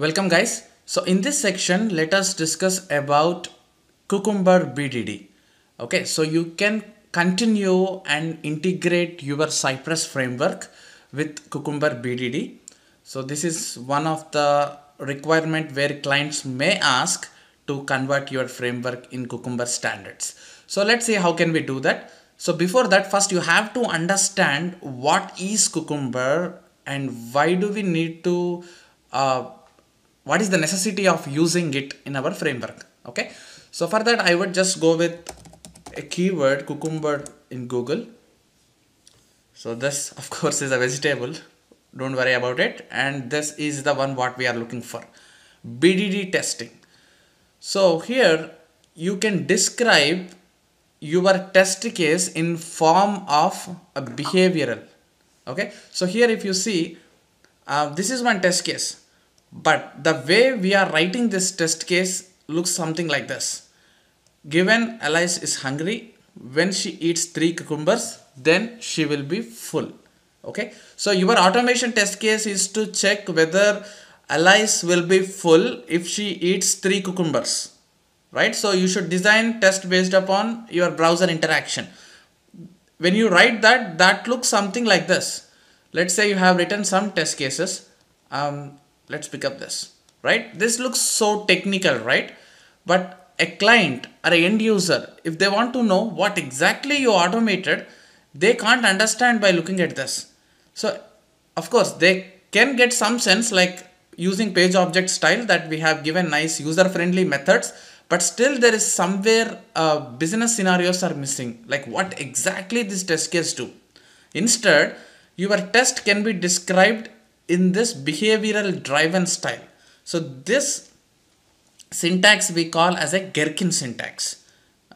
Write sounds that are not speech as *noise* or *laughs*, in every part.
Welcome guys. So in this section, let us discuss about Cucumber BDD. Okay, so you can continue and integrate your Cypress framework with Cucumber BDD. So this is one of the requirement where clients may ask to convert your framework in Cucumber standards. So let's see how can we do that. So before that, first you have to understand what is Cucumber and why do we need to uh, what is the necessity of using it in our framework okay? So for that i would just go with a keyword cucumber in google. So this *laughs* of course is a vegetable. Don't worry about it. And this is the one what we are looking for. Bdd testing. So here you can describe your test case in form of a behavioral okay? So here if you see uh, this is one test case but the way we are writing this test case looks something like this. Given Alice is hungry, when she eats three cucumbers, then she will be full. Okay. So your automation test case is to check whether Alice will be full if she eats three cucumbers. Right. So you should design test based upon your browser interaction. When you write that, that looks something like this. Let's say you have written some test cases. Um, let's pick up this right? This looks so technical right? But a client or an end user if they want to know what exactly you automated they can't understand by looking at this. So of course they can get some sense like using page object style that we have given nice user friendly methods but still there is somewhere uh, business scenarios are missing. Like what exactly this test case do? Instead your test can be described in this behavioral driven style. So this syntax we call as a Gherkin syntax.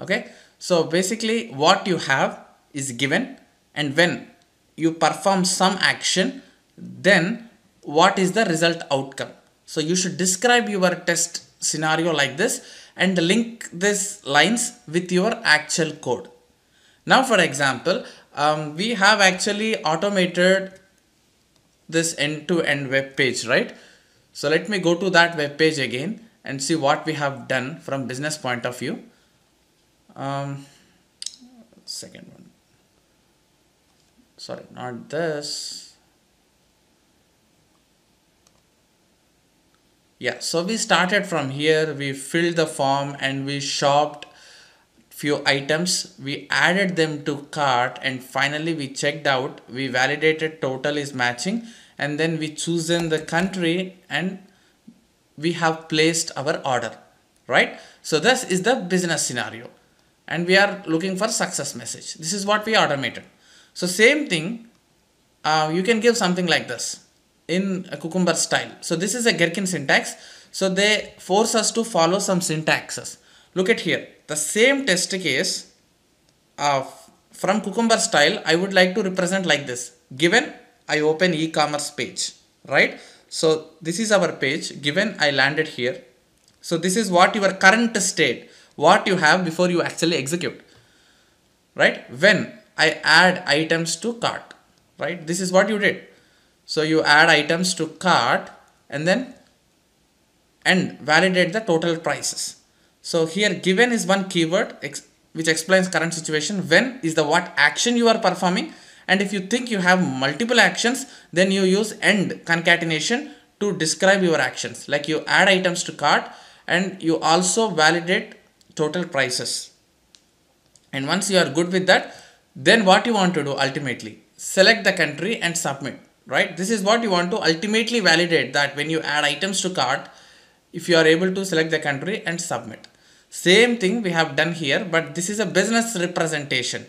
Okay. So basically what you have is given and when you perform some action then what is the result outcome. So you should describe your test scenario like this and link these lines with your actual code. Now for example, um, we have actually automated this end-to-end web page, right? So let me go to that web page again and see what we have done from business point of view. Um, second one. Sorry, not this. Yeah, so we started from here, we filled the form and we shopped few items we added them to cart and finally we checked out. We validated total is matching and then we chosen the country and we have placed our order right? So this is the business scenario and we are looking for success message. This is what we automated. So same thing uh, you can give something like this in a cucumber style. So this is a gherkin syntax. So they force us to follow some syntaxes look at here. The same test case of from cucumber style I would like to represent like this. Given I open e-commerce page right? So this is our page. Given I landed here. So this is what your current state what you have before you actually execute right? When I add items to cart right? This is what you did. So you add items to cart and then and validate the total prices so here given is one keyword ex which explains current situation. When is the what action you are performing. And if you think you have multiple actions, then you use end concatenation to describe your actions. Like you add items to cart and you also validate total prices. And once you are good with that, then what you want to do ultimately, select the country and submit, right? This is what you want to ultimately validate that when you add items to cart, if you are able to select the country and submit. Same thing we have done here, but this is a business representation.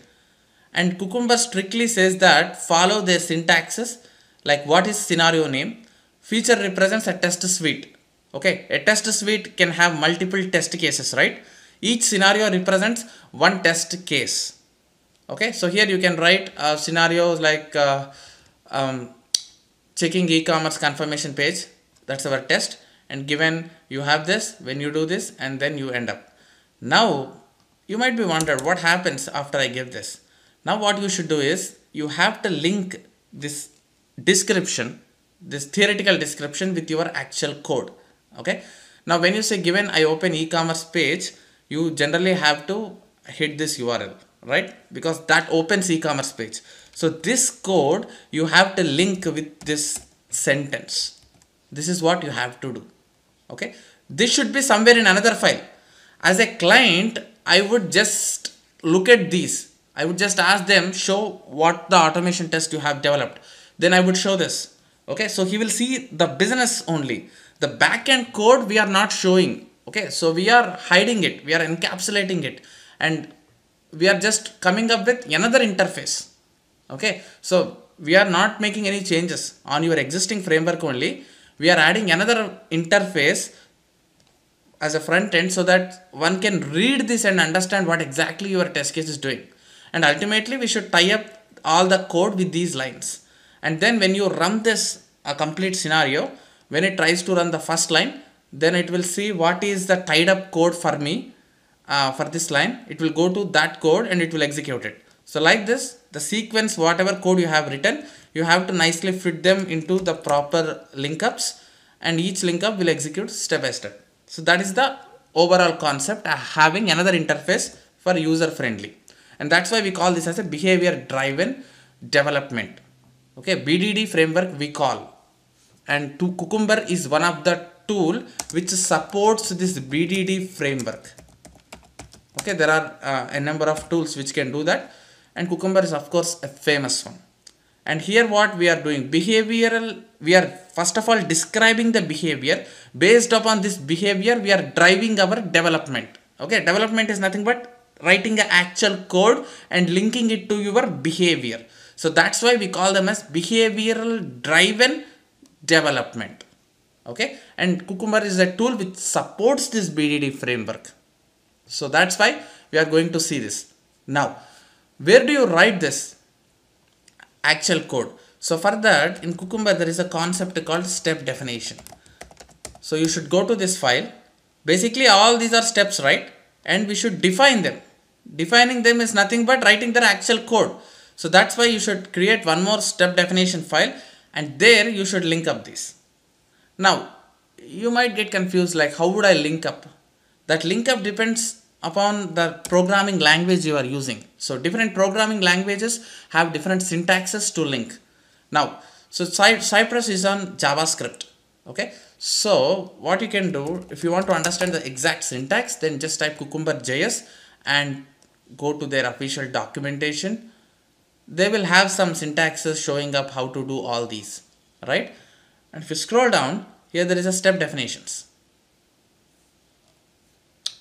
And Cucumber strictly says that follow their syntaxes, like what is scenario name. Feature represents a test suite. Okay, a test suite can have multiple test cases, right? Each scenario represents one test case. Okay, so here you can write uh, scenarios like uh, um, checking e-commerce confirmation page. That's our test. And given you have this, when you do this, and then you end up. Now, you might be wondering what happens after I give this. Now what you should do is, you have to link this description, this theoretical description with your actual code. okay? Now when you say given i open e-commerce page you generally have to hit this url right? Because that opens e-commerce page. So this code you have to link with this sentence. This is what you have to do okay? This should be somewhere in another file as a client i would just look at these. I would just ask them show what the automation test you have developed. Then i would show this. Okay so he will see the business only. The backend code we are not showing. Okay so we are hiding it. We are encapsulating it. And we are just coming up with another interface. Okay so we are not making any changes on your existing framework only. We are adding another interface as a front end so that one can read this and understand what exactly your test case is doing. And ultimately we should tie up all the code with these lines. And then when you run this a complete scenario when it tries to run the first line then it will see what is the tied up code for me uh, for this line. It will go to that code and it will execute it. So like this the sequence whatever code you have written you have to nicely fit them into the proper linkups and each linkup will execute step by step so that is the overall concept having another interface for user friendly and that's why we call this as a behavior driven development. Okay bdd framework we call. And to cucumber is one of the tool which supports this bdd framework. Okay there are uh, a number of tools which can do that. And cucumber is of course a famous one and here what we are doing behavioral we are first of all describing the behavior. Based upon this behavior we are driving our development. Okay development is nothing but writing the actual code and linking it to your behavior. So that's why we call them as behavioral driven development. Okay and cucumber is a tool which supports this bdd framework. So that's why we are going to see this. Now where do you write this actual code. So for that in cucumber there is a concept called step definition. So you should go to this file. Basically all these are steps right? And we should define them. Defining them is nothing but writing their actual code. So that's why you should create one more step definition file and there you should link up this now you might get confused like how would i link up? That link up depends upon the programming language you are using. So different programming languages have different syntaxes to link. Now so cypress is on javascript okay? So what you can do if you want to understand the exact syntax then just type cucumber js and go to their official documentation. They will have some syntaxes showing up how to do all these right? And if you scroll down here there is a step definitions.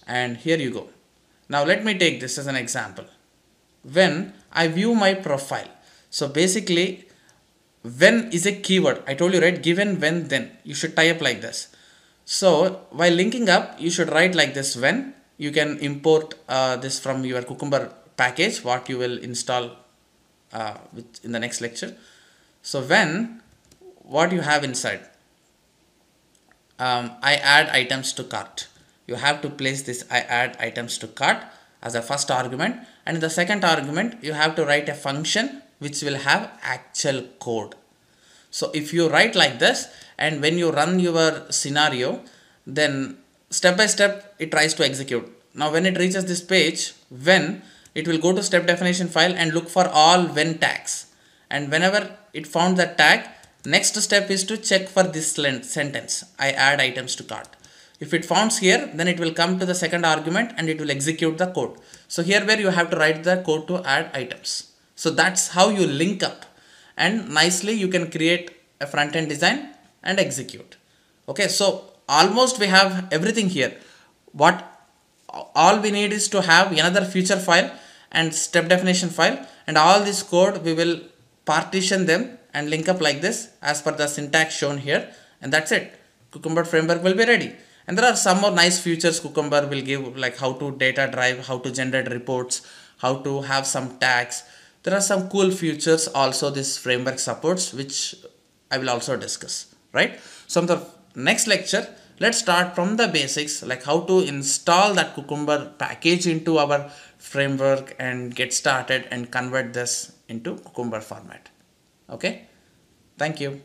And here you go now let me take this as an example. When I view my profile so basically when is a keyword? I told you right? Given when then. You should up like this. So while linking up you should write like this. When? You can import uh, this from your cucumber package what you will install uh, in the next lecture. So when? What you have inside. Um, I add items to cart you have to place this I add items to cart as a first argument and in the second argument you have to write a function which will have actual code. So if you write like this and when you run your scenario then step by step it tries to execute. Now when it reaches this page when it will go to step definition file and look for all when tags and whenever it found that tag next step is to check for this sentence I add items to cart if it founds here, then it will come to the second argument and it will execute the code. So here where you have to write the code to add items. So that's how you link up and nicely you can create a front end design and execute. Okay, so almost we have everything here. What all we need is to have another feature file and step definition file and all this code we will partition them and link up like this as per the syntax shown here and that's it. Cucumber framework will be ready and there are some more nice features cucumber will give like how to data drive how to generate reports how to have some tags. There are some cool features also this framework supports which i will also discuss right? So in the next lecture let's start from the basics like how to install that cucumber package into our framework and get started and convert this into cucumber format. Okay? Thank you